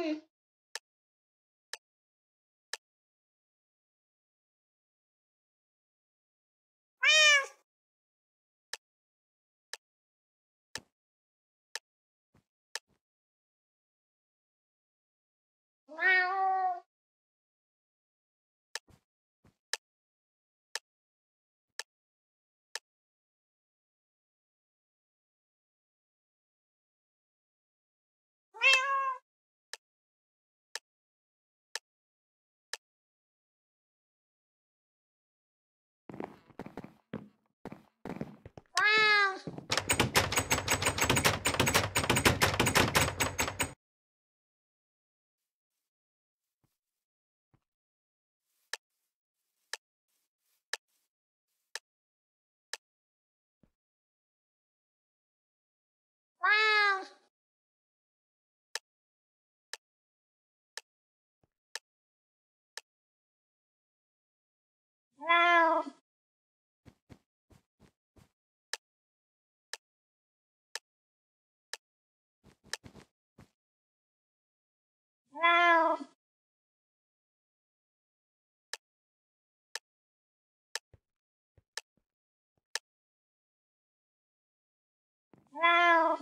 Bye. Hello.